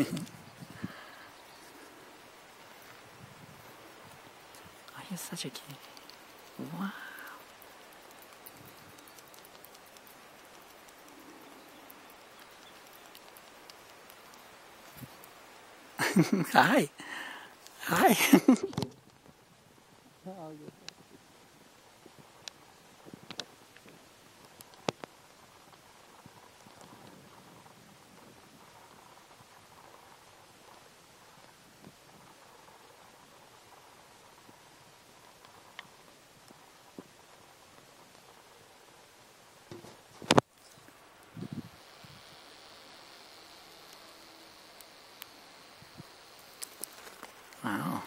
oh, he's such a kitty. Wow. Hi. Hi. Wow.